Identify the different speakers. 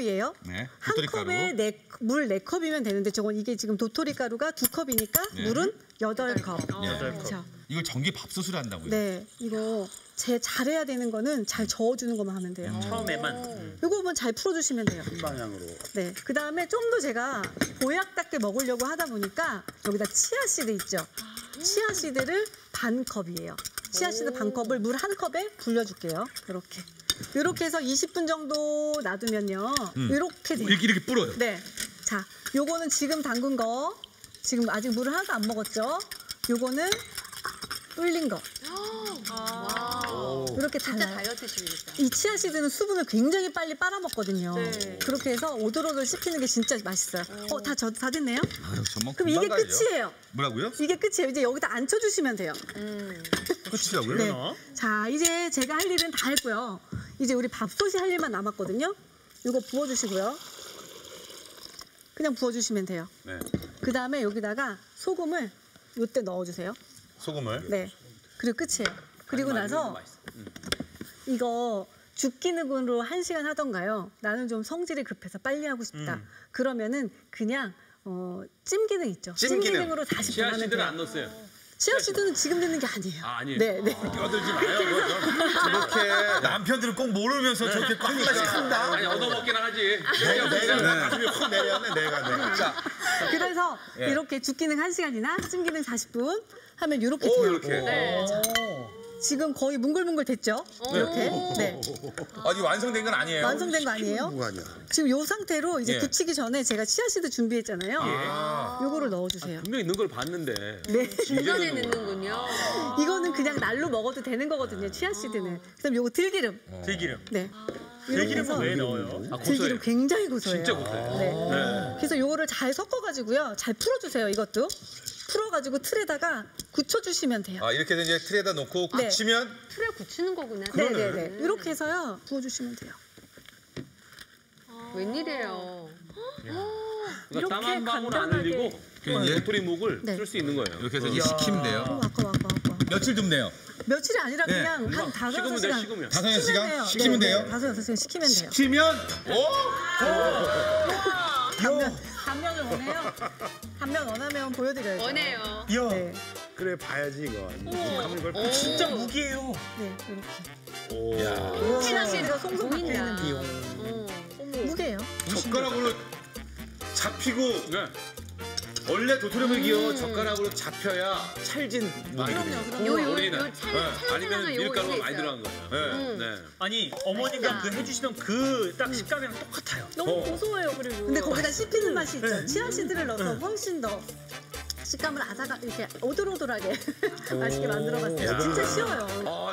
Speaker 1: 컵이에요.
Speaker 2: 네,
Speaker 1: 한. 컵에 네, 물 4컵이면 되는데 저건 이게 지금 도토리 가루가 두 컵이니까
Speaker 2: 네.
Speaker 1: 물은 여덟 컵
Speaker 2: 네.
Speaker 3: 여덟 컵.
Speaker 1: 자,
Speaker 2: 이걸 전기 밥솥으로 한다고요?
Speaker 1: 네, 이거 제 잘해야 되는 거는 잘 저어주는 것만 하면 돼요.
Speaker 3: 처음에만. 음.
Speaker 1: 요거만 잘 풀어주시면 돼요.
Speaker 4: 방향으로.
Speaker 1: 네, 그 다음에 좀 더 제가 보약답게 먹으려고 하다 보니까 여기다 치아씨드 있죠. 치아씨드를 반 컵이에요. 치아씨드 반 컵을 물 한 컵에 불려줄게요. 이렇게. 이렇게 해서 20분 정도 놔두면요. 이렇게 돼요.
Speaker 2: 이렇게 이렇게 불어요.
Speaker 1: 네. 자, 요거는 지금 담근 거. 지금 아직 물을 하나도 안 먹었죠. 요거는 불린 거. 이렇게
Speaker 5: 진짜
Speaker 1: 달라요.
Speaker 5: 다이어트식이겠다.
Speaker 1: 이 치아씨드는 수분을 굉장히 빨리 빨아먹거든요.
Speaker 5: 네.
Speaker 1: 그렇게 해서 오돌오돌 씹히는 게 진짜 맛있어요. 어, 다, 저, 다 됐네요?
Speaker 2: 아유, 정말
Speaker 1: 그럼 이게
Speaker 2: 금방 가죠.
Speaker 1: 끝이에요.
Speaker 2: 뭐라고요?
Speaker 1: 이게 끝이에요. 이제 여기다 앉혀주시면 돼요.
Speaker 2: 끝이라고요?
Speaker 1: 네.
Speaker 3: 어?
Speaker 1: 자, 이제 제가 할 일은 다 했고요. 이제 우리 밥솥이 할 일만 남았거든요. 이거 부어주시고요. 그냥 부어주시면 돼요.
Speaker 4: 네.
Speaker 1: 그 다음에 여기다가 소금을 요때 넣어주세요.
Speaker 4: 소금을.
Speaker 1: 네. 그리고 끝이에요. 그리고 나서 이거 죽기능으로 한 시간 하던가요. 나는 좀 성질이 급해서 빨리 하고 싶다.
Speaker 3: 음.
Speaker 1: 그러면은 그냥 어, 찜기능 있죠.
Speaker 4: 찜기능.
Speaker 1: 찜기능으로 40분 하면 돼요.
Speaker 6: 안 넣었어요.
Speaker 1: 치아씨드는 지금 넣는 게 아니에요.
Speaker 6: 아, 아니에요?
Speaker 1: 네, 네.
Speaker 4: 껴들지 마요. 저렇게 남편들은 꼭 모르면서 저렇게 꽉 하나씩 한다.
Speaker 6: 아니 얻어먹기나 하지.
Speaker 4: 내가 내가 가슴이 확 내렸네 내가 내가. 자,
Speaker 1: 그래서
Speaker 4: 예.
Speaker 1: 이렇게 죽기능 1시간이나 찜 기능 40분 하면 이렇게
Speaker 4: 오
Speaker 1: 돼요.
Speaker 4: 이렇게.
Speaker 5: 네.
Speaker 1: 지금 거의 뭉글뭉글 됐죠? 이렇게. 네.
Speaker 4: 아직 완성된 건 아니에요.
Speaker 1: 완성된 거 아니에요?
Speaker 4: 아니야.
Speaker 1: 지금 요 상태로 이제
Speaker 4: 예.
Speaker 1: 굳히기 전에 제가 치아씨드 준비했잖아요. 요거를 넣어주세요.
Speaker 6: 분명히 있는 걸 봤는데.
Speaker 1: 네.
Speaker 5: 중간에 넣는군요.
Speaker 1: 이거는 그냥 날로 먹어도 되는 거거든요. 치아씨드는. 그다음 요거 들기름.
Speaker 3: 들기름.
Speaker 1: 네.
Speaker 3: 들기름은 왜 넣어요?
Speaker 6: 아,
Speaker 1: 들기름. 굉장히 고소해요.
Speaker 6: 진짜 고소해요.
Speaker 1: 네. 그래서 요거를 잘 섞어가지고요. 잘 풀어주세요. 이것도. 풀어가지고 틀에다가 굳혀주시면 돼요.
Speaker 4: 아 이렇게 해서 이제 트레에다 놓고
Speaker 1: 네.
Speaker 4: 굳히면
Speaker 5: 틀에 굳히는 거구나.
Speaker 1: 네네네. 이렇게 해서요. 부어주시면 돼요.
Speaker 5: 웬일이에요.
Speaker 6: 그러니까 땀한
Speaker 1: 이렇게
Speaker 6: 방울 안
Speaker 1: 간단하게.
Speaker 6: 흘리고 그냥
Speaker 2: 예.
Speaker 6: 도토리 묵을
Speaker 1: 네.
Speaker 6: 쓸 수 있는 거예요.
Speaker 2: 이렇게 해서 이제 식히면
Speaker 1: 어,
Speaker 2: 돼요.
Speaker 1: 아까 아까 아까.
Speaker 2: 며칠 듬네요.
Speaker 1: 며칠이 아니라
Speaker 2: 네,
Speaker 1: 그냥 한 다섯
Speaker 6: 식으면
Speaker 1: 여섯
Speaker 6: 돼요,
Speaker 1: 시간.
Speaker 6: 식으면.
Speaker 2: 다섯 여섯 시간
Speaker 1: 돼요.
Speaker 2: 식히면
Speaker 1: 네,
Speaker 2: 돼요.
Speaker 1: 네, 다섯 여섯 시간 식히면 돼요.
Speaker 4: 식히면
Speaker 1: 단면 단면을 원해요. 단면 원하면 보여드려야죠.
Speaker 5: 원해요.
Speaker 3: 야,
Speaker 1: 네,
Speaker 4: 그래 봐야지 이거. 걸.
Speaker 5: 오.
Speaker 3: 진짜 무게예요.
Speaker 1: 네 이렇게.
Speaker 4: 오.
Speaker 1: 치아씨드가 송송 박혀
Speaker 5: 보인다.
Speaker 1: 있는
Speaker 5: 어.
Speaker 1: 무게예요.
Speaker 4: 젓가락으로 잡히고
Speaker 6: 네.
Speaker 4: 원래 도토리묵이요 젓가락으로 잡혀야 찰진 무기거든요.
Speaker 1: 그럼요.
Speaker 5: 요, 요,
Speaker 4: 우리는.
Speaker 5: 요 찰,
Speaker 4: 네.
Speaker 6: 아니면
Speaker 5: 찰진하나 요
Speaker 6: 밀가루가
Speaker 5: 이게
Speaker 6: 많이
Speaker 5: 있어요.
Speaker 6: 들어간 거예요.
Speaker 4: 네.
Speaker 5: 음.
Speaker 6: 네.
Speaker 3: 아니 어머니가 그 해주시던 그 딱 식감이랑 똑같아요.
Speaker 1: 너무 고소해요 그리고. 근데 거기다 씹히는 맛이 있죠. 치아씨드를 넣어서 훨씬 더 식감을 아삭아 이렇게 오돌오돌하게 맛있게 만들어봤어요. 진짜 쉬워요.
Speaker 6: 아,